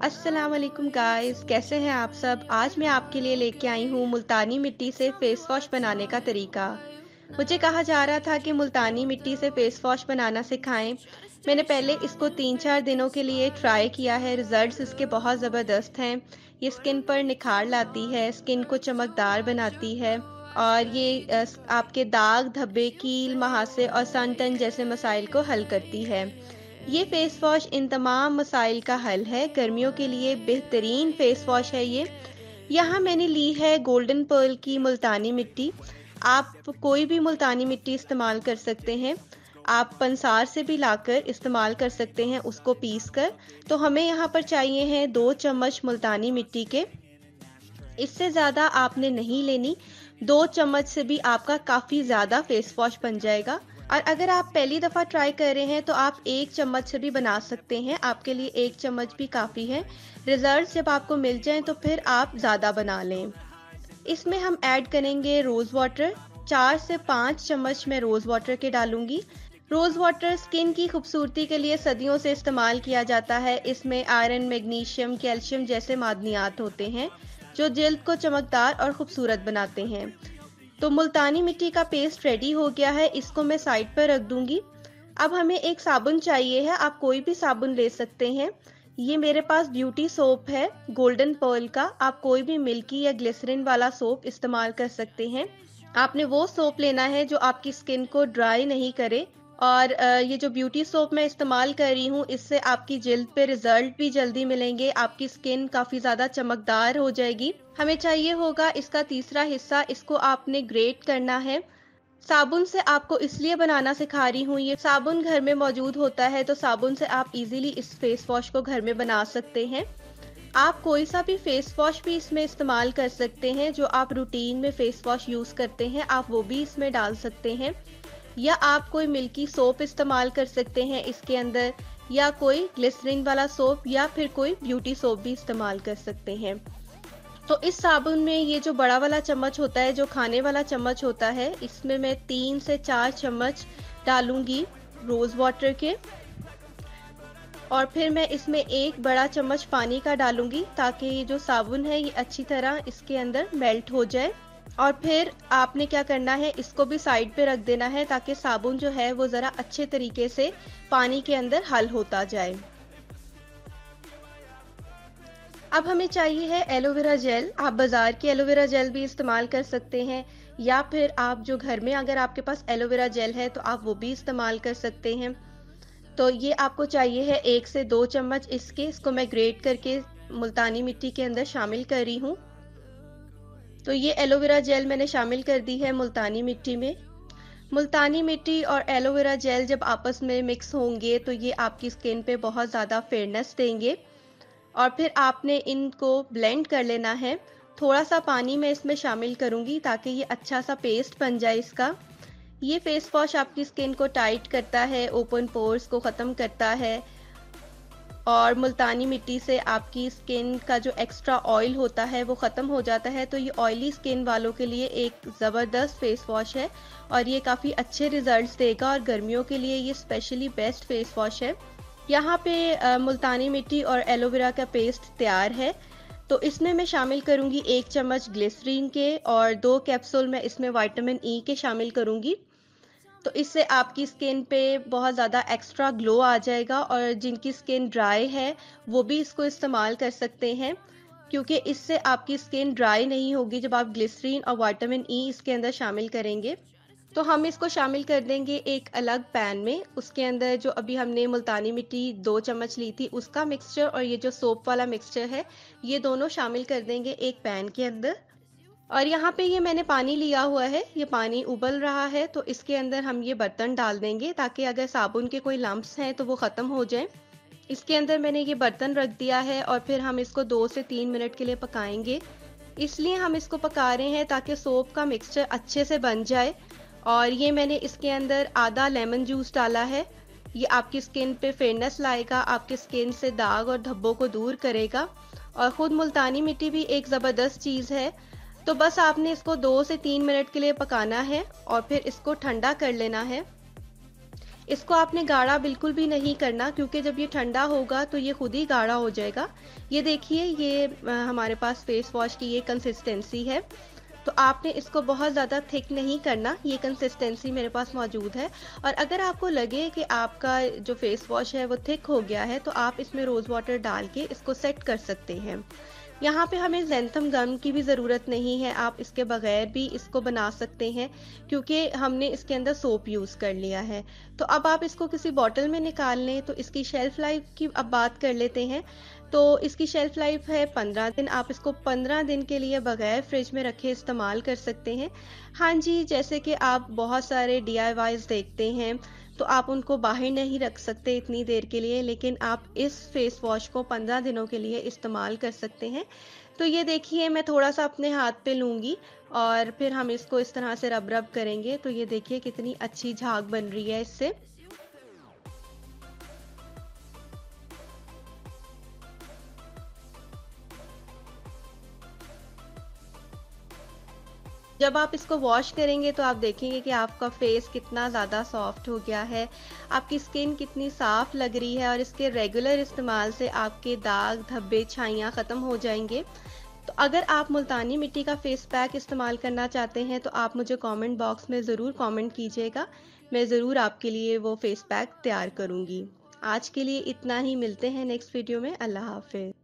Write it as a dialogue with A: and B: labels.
A: अस्सलाम वालेकुम गाइस, कैसे हैं आप सब? आज मैं आपके लिए लेके आई हूँ मुल्तानी मिट्टी से फेस वॉश बनाने का तरीका। मुझे कहा जा रहा था कि मुल्तानी मिट्टी से फेस वॉश बनाना सिखाएँ। मैंने पहले इसको तीन चार दिनों के लिए ट्राई किया है। रिजल्ट्स इसके बहुत ज़बरदस्त हैं। ये स्किन पर निखार लाती है स्किन को चमकदार बनाती है। और ये आपके दाग, धब्बे, कील महासे और सन टन जैसे मसाइल को हल करती है। ये फेस वॉश इन तमाम मसाइल का हल है। गर्मियों के लिए बेहतरीन फेस वॉश है ये। यहाँ मैंने ली है गोल्डन पर्ल की मुल्तानी मिट्टी। आप कोई भी मुल्तानी मिट्टी इस्तेमाल कर सकते हैं। आप पंसार से भी लाकर इस्तेमाल कर सकते हैं उसको पीस कर। तो हमें यहाँ पर चाहिए हैं दो चम्मच मुल्तानी मिट्टी के। इससे ज़्यादा आपने नहीं लेनी। दो चम्मच से भी आपका काफ़ी ज़्यादा फेस वॉश बन जाएगा। और अगर आप पहली दफ़ा ट्राई कर रहे हैं तो आप एक चम्मच से भी बना सकते हैं। आपके लिए एक चम्मच भी काफ़ी है। रिज़ल्ट जब आपको मिल जाए तो फिर आप ज़्यादा बना लें। इसमें हम ऐड करेंगे रोज़ वाटर चार से पाँच चम्मच मैं रोज़ वाटर के डालूँगी। रोज़ वाटर स्किन की खूबसूरती के लिए सदियों से इस्तेमाल किया जाता है। इसमें आयरन मैग्नीशियम कैल्शियम जैसे मादनियात होते हैं, जो जल्द को चमकदार और खूबसूरत बनाते हैं। तो मुल्तानी मिट्टी का पेस्ट रेडी हो गया है, इसको मैं साइड पर रख दूँगी। अब हमें एक साबुन चाहिए है, आप कोई भी साबुन ले सकते हैं। ये मेरे पास ब्यूटी सोप है गोल्डन पर्ल का। आप कोई भी मिल्की या ग्लिसरिन वाला सोप इस्तेमाल कर सकते हैं। आपने वो सोप लेना है जो आपकी स्किन को ड्राई नहीं करे। और ये जो ब्यूटी सोप मैं इस्तेमाल कर रही हूँ, इससे आपकी जल्द पे रिज़ल्ट भी जल्दी मिलेंगे, आपकी स्किन काफ़ी ज़्यादा चमकदार हो जाएगी। हमें चाहिए होगा इसका तीसरा हिस्सा, इसको आपने ग्रेट करना है। साबुन से आपको इसलिए बनाना सिखा रही हूँ, ये साबुन घर में मौजूद होता है तो साबुन से आप इजीली इस फेस वॉश को घर में बना सकते हैं। आप कोई सा भी फेस वॉश भी इसमें इस्तेमाल कर सकते हैं, जो आप रूटीन में फेस वॉश यूज़ करते हैं, आप वो भी इसमें डाल सकते हैं। या आप कोई मिल्की सोप इस्तेमाल कर सकते हैं इसके अंदर, या कोई ग्लिसरीन वाला सोप, या फिर कोई ब्यूटी सोप भी इस्तेमाल कर सकते हैं। तो इस साबुन में ये जो बड़ा वाला चम्मच होता है, जो खाने वाला चम्मच होता है, इसमें मैं तीन से चार चम्मच डालूँगी रोज़ वाटर के। और फिर मैं इसमें एक बड़ा चम्मच पानी का डालूँगी ताकि ये जो साबुन है, ये अच्छी तरह इसके अंदर मेल्ट हो जाए। और फिर आपने क्या करना है, इसको भी साइड पे रख देना है ताकि साबुन जो है वो ज़रा अच्छे तरीके से पानी के अंदर हल होता जाए। अब हमें चाहिए है एलोवेरा जेल आप बाज़ार की एलोवेरा जेल भी इस्तेमाल कर सकते हैं या फिर आप जो घर में अगर आपके पास एलोवेरा जेल है तो आप वो भी इस्तेमाल कर सकते हैं। तो ये आपको चाहिए है एक से दो चम्मच इसके, इसको मैं ग्रेट करके मुल्तानी मिट्टी के अंदर शामिल कर रही हूँ। तो ये एलोवेरा जेल मैंने शामिल कर दी है मुल्तानी मिट्टी में। मुल्तानी मिट्टी और एलोवेरा जेल जब आपस में मिक्स होंगे तो ये आपकी स्किन पे बहुत ज़्यादा फेयरनेस देंगे। और फिर आपने इनको ब्लेंड कर लेना है। थोड़ा सा पानी मैं इसमें शामिल करूँगी ताकि ये अच्छा सा पेस्ट बन जाए इसका। ये फेस वॉश आपकी स्किन को टाइट करता है ओपन पोर्स को ख़त्म करता है। और मुल्तानी मिट्टी से आपकी स्किन का जो एक्स्ट्रा ऑयल होता है, वो ख़त्म हो जाता है। तो ये ऑयली स्किन वालों के लिए एक ज़बरदस्त फेस वॉश है और ये काफ़ी अच्छे रिजल्ट्स देगा और गर्मियों के लिए ये स्पेशली बेस्ट फेस वॉश है। यहाँ पे मुल्तानी मिट्टी और एलोवेरा का पेस्ट तैयार है। तो इसमें मैं शामिल करूँगी एक चम्मच ग्लिसरीन के और दो कैप्सूल मैं इसमें वाइटामिन ई के शामिल करूँगी। तो इससे आपकी स्किन पे बहुत ज़्यादा एक्स्ट्रा ग्लो आ जाएगा और जिनकी स्किन ड्राई है, वो भी इसको इस्तेमाल कर सकते हैं। क्योंकि इससे आपकी स्किन ड्राई नहीं होगी जब आप ग्लिसरीन और वाइटामिन ई इसके अंदर शामिल करेंगे। तो हम इसको शामिल कर देंगे एक अलग पैन में। उसके अंदर जो अभी हमने मुल्तानी मिट्टी दो चम्मच ली थी, उसका मिक्सचर और ये जो सोप वाला मिक्सचर है, ये दोनों शामिल कर देंगे एक पैन के अंदर। और यहाँ पे ये मैंने पानी लिया हुआ है, ये पानी उबल रहा है तो इसके अंदर हम ये बर्तन डाल देंगे ताकि अगर साबुन के कोई लम्ब्स हैं तो वो ख़त्म हो जाए। इसके अंदर मैंने ये बर्तन रख दिया है और फिर हम इसको दो से तीन मिनट के लिए पकाएँगे। इसलिए हम इसको पका रहे हैं ताकि सोप का मिक्सचर अच्छे से बन जाए। और ये मैंने इसके अंदर आधा लेमन जूस डाला है। ये आपकी स्किन पे फेयरनेस लाएगा, आपकी स्किन से दाग और धब्बों को दूर करेगा। और ख़ुद मुल्तानी मिट्टी भी एक ज़बरदस्त चीज़ है। तो बस आपने इसको दो से तीन मिनट के लिए पकाना है और फिर इसको ठंडा कर लेना है। इसको आपने गाढ़ा बिल्कुल भी नहीं करना, क्योंकि जब ये ठंडा होगा तो ये खुद ही गाढ़ा हो जाएगा। ये देखिए, ये हमारे पास फेस वॉश की ये कंसिस्टेंसी है। तो आपने इसको बहुत ज़्यादा थिक नहीं करना, ये कंसिस्टेंसी मेरे पास मौजूद है। और अगर आपको लगे कि आपका जो फेस वॉश है वो थिक हो गया है तो आप इसमें रोज़ वाटर डाल के इसको सेट कर सकते हैं। यहाँ पे हमें जेंथम गम की भी ज़रूरत नहीं है, आप इसके बगैर भी इसको बना सकते हैं, क्योंकि हमने इसके अंदर सोप यूज़ कर लिया है। तो अब आप इसको किसी बॉटल में निकाल लें तो इसकी शेल्फ लाइफ की अब बात कर लेते हैं। तो इसकी शेल्फ लाइफ है पंद्रह दिन, आप इसको पंद्रह दिन के लिए बगैर फ्रिज में रखे इस्तेमाल कर सकते हैं। हाँ जी, जैसे कि आप बहुत सारे डी देखते हैं तो आप उनको बाहर नहीं रख सकते इतनी देर के लिए, लेकिन आप इस फेस वॉश को 15 दिनों के लिए इस्तेमाल कर सकते हैं। तो ये देखिए, मैं थोड़ा सा अपने हाथ पे लूँगी और फिर हम इसको इस तरह से रब रब करेंगे। तो ये देखिए कितनी अच्छी झाग बन रही है इससे। जब आप इसको वॉश करेंगे तो आप देखेंगे कि आपका फेस कितना ज़्यादा सॉफ्ट हो गया है। आपकी स्किन कितनी साफ़ लग रही है और इसके रेगुलर इस्तेमाल से आपके दाग, धब्बे, छाइयाँ ख़त्म हो जाएँगे। तो अगर आप मुल्तानी मिट्टी का फेस पैक इस्तेमाल करना चाहते हैं तो आप मुझे कमेंट बॉक्स में ज़रूर कमेंट कीजिएगा। मैं ज़रूर आपके लिए वो फेस पैक तैयार करूँगी। आज के लिए इतना ही। मिलते हैं नेक्स्ट वीडियो में। अल्लाह हाफिज़।